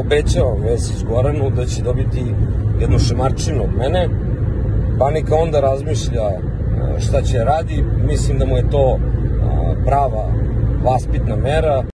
obećavam Vesić Goranu da će dobiti jednu šemarčinu od mene, pa neka onda razmišlja e, šta će radi, mislim da mu je to prava vaspitna mera.